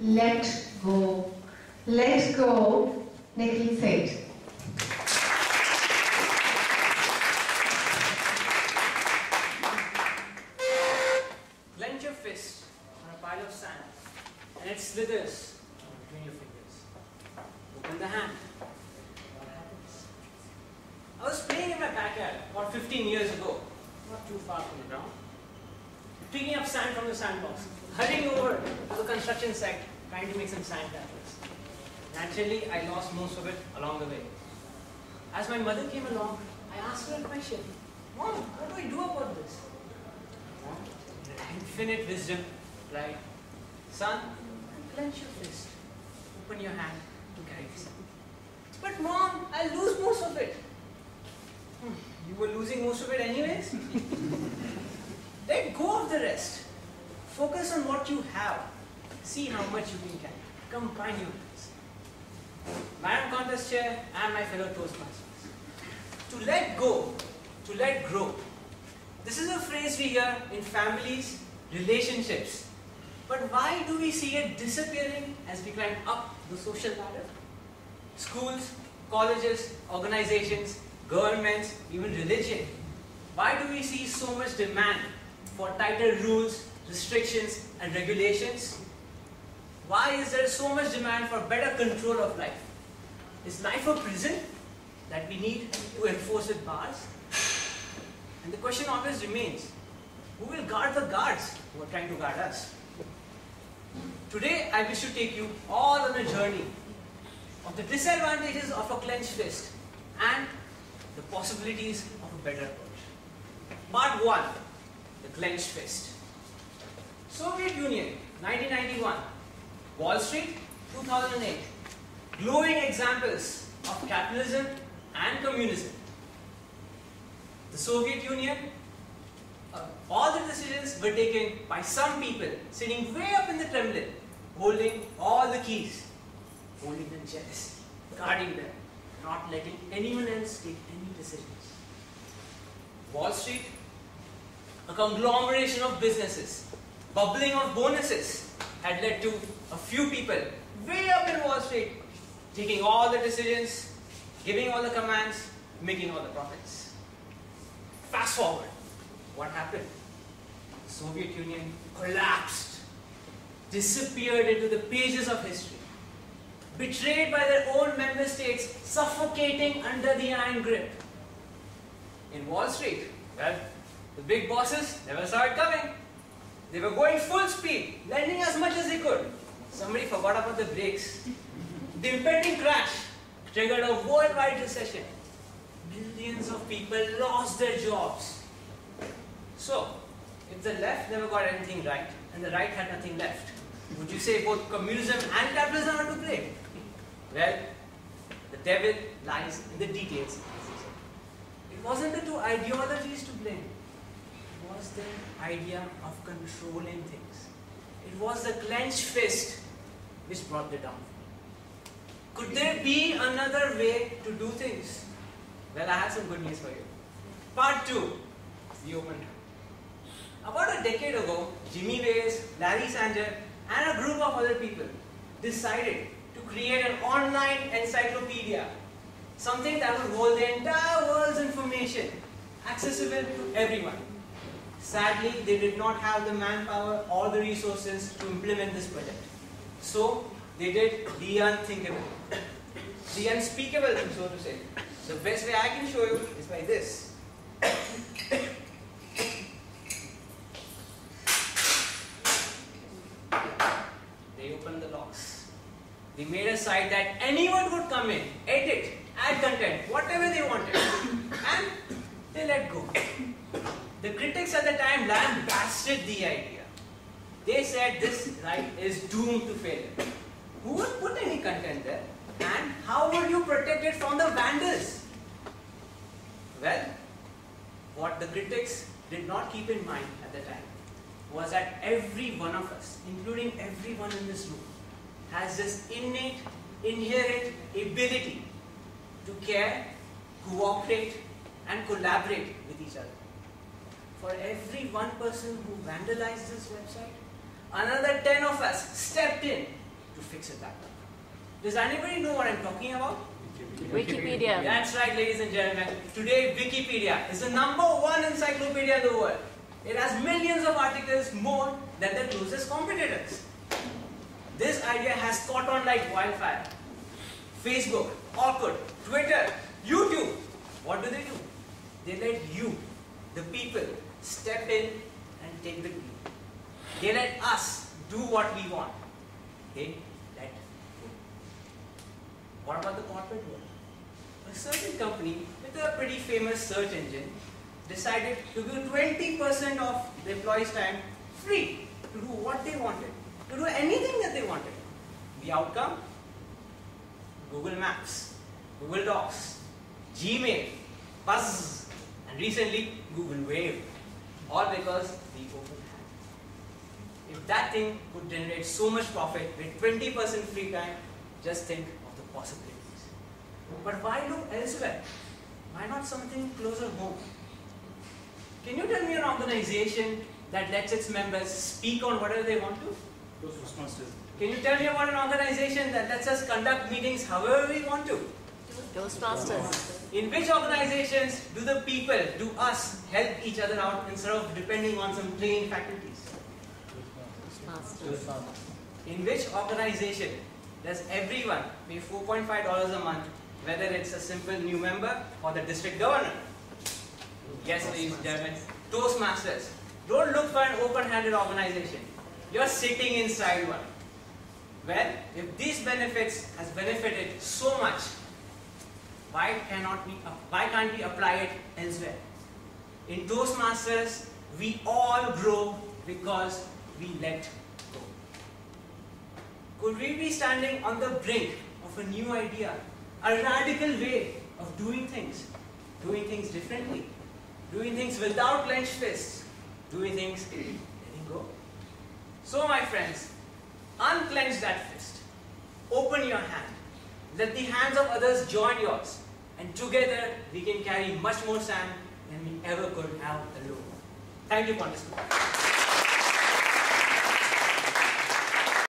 Let go. Let go, Nikhil said. Clench your fist on a pile of sand and it slithers between your fingers. Open the hand. What happens? I was playing in my backyard about 15 years ago, not too far from the ground, picking up sand from the sandbox, hurrying over to the construction site, trying to make some sand castles. Naturally, I lost most of it along the way. As my mother came along, I asked her a question. Mom, what do I do about this? Infinite wisdom, replied, Son, clench your fist. Open your hand to carry this. But mom, I'll lose most of it. "Hmm, You were losing most of it anyways? Go of the rest. Focus on what you have. See how much you can. Combine your hands. Madam Contest Chair and my fellow Toastmasters. To let go, to let grow. This is a phrase we hear in families, relationships. But why do we see it disappearing as we climb up the social ladder? Schools, colleges, organizations, governments, even religion. Why do we see so much demand for tighter rules, restrictions, and regulations? Why is there so much demand for better control of life? Is life a prison that we need to enforce with bars? And the question always remains, who will guard the guards who are trying to guard us? Today, I wish to take you all on a journey of the disadvantages of a clenched fist and the possibilities of a better approach. Part 1, the clenched fist. Soviet Union, 1991. Wall Street, 2008. Glowing examples of capitalism and communism. The Soviet Union, uh, all the decisions were taken by some people sitting way up in the Kremlin, holding all the keys, holding them jealously, guarding them, not letting anyone else take any decisions. Wall Street, a conglomeration of businesses, bubbling of bonuses had led to a few people way up in Wall Street taking all the decisions, giving all the commands, making all the profits. Fast forward, what happened? The Soviet Union collapsed, disappeared into the pages of history, betrayed by their own member states, suffocating under the iron grip. In Wall Street, well, the big bosses never saw it coming. They were going full speed, lending as much as they could. Somebody forgot about the brakes. The impending crash triggered a worldwide recession. Millions of people lost their jobs. So, if the left never got anything right and the right had nothing left, would you say both communism and capitalism are to blame? Well, the devil lies in the details. It wasn't the two ideologies to blame. Was the idea of controlling things. It was the clenched fist which brought the downfall. Could there be another way to do things? Well, I have some good news for you. Part 2 The Open Hand. About a decade ago, Jimmy Wales, Larry Sanger, and a group of other people decided to create an online encyclopedia. Something that would hold the entire world's information accessible to everyone. Sadly, they did not have the manpower or the resources to implement this project. So, they did the unthinkable, the unspeakable, so to say. The best way I can show you is by this. They opened the locks. They made a site that anyone could come in, edit, add content, whatever they wanted, and they let go. The critics at the time lambasted the idea. They said this right is doomed to failure. Who would put any content there? And how would you protect it from the vandals? Well, what the critics did not keep in mind at the time was that every one of us, including everyone in this room, has this innate, inherent ability to care, cooperate, and collaborate with each other. For every one person who vandalized this website, another 10 of us stepped in to fix it back up. Does anybody know what I'm talking about? Wikipedia. That's right, ladies and gentlemen. Today, Wikipedia is the number one encyclopedia in the world. It has millions of articles more than their closest competitors. This idea has caught on like wildfire. Facebook, Orkut, Twitter, YouTube. What do they do? They let you, the people, step in and take the lead. They let us do what we want. They let go. What about the corporate world? A certain company with a pretty famous search engine decided to give 20% of the employees' time free to do what they wanted, to do anything that they wanted. The outcome? Google Maps, Google Docs, Gmail, Buzz, recently Google Wave. All because the open hand. If that thing could generate so much profit with 20% free time, just think of the possibilities. But why look elsewhere? Why not something closer home? Can you tell me an organization that lets its members speak on whatever they want to? Toastmasters. Can you tell me about an organization that lets us conduct meetings however we want to? Toastmasters. In which organizations do the people, do us, help each other out instead of depending on some trained faculties? Toastmasters. In which organization does everyone pay $4.5 a month, whether it's a simple new member or the district governor? Yes, ladies and gentlemen, Toastmasters. Don't look for an open-handed organization. You're sitting inside one. Well, if these benefits has benefited so much, why cannot we? Why can't we apply it elsewhere? In Toastmasters, we all grow because we let go. Could we be standing on the brink of a new idea, a radical way of doing things, doing things differently, doing things without clenched fists, doing things letting go? So, my friends, unclench that fist, open your hand, let the hands of others join yours, and together we can carry much more sand than we ever could have alone. Thank you, Pontus.